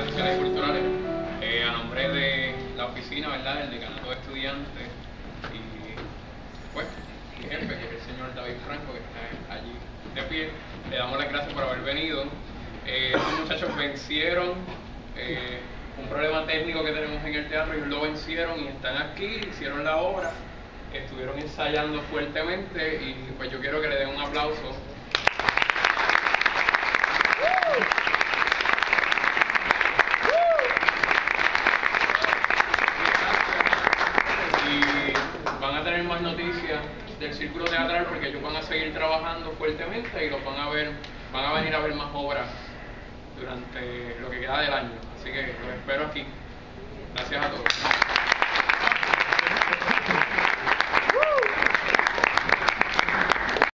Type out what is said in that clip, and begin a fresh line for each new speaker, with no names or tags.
y eh, a nombre de la oficina, ¿verdad?, del decanato de estudiantes y, pues, mi jefe, que es el señor David Franco, que está allí de pie. Le damos las gracias por haber venido. Eh, muchachos vencieron eh, un problema técnico que tenemos en el teatro, ellos lo vencieron y están aquí, hicieron la obra, estuvieron ensayando fuertemente y pues yo quiero que le den un aplauso y noticias del círculo teatral porque ellos van a seguir trabajando fuertemente y los van a ver, van a venir a ver más obras durante lo que queda del año. Así que los espero aquí. Gracias a todos.